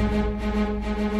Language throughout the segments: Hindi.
Müzik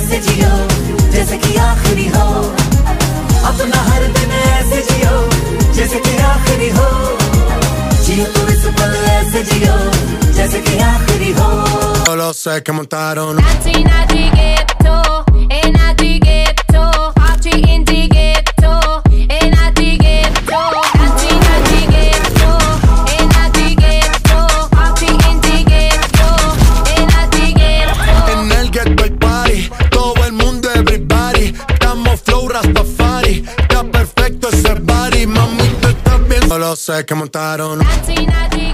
ऐसे जियो जैसे कि आखिरी हो। अपना हर दिन ऐसे जियो जैसे कि आखिरी हो। जियो तो इस पल ऐसे जियो जैसे कि आखिरी हो। Solo sé que montaron. Natty, natty, ghetto, eh, Ey, mami, tú estás bien. Solo sé que montaron. Nazi, Nazi,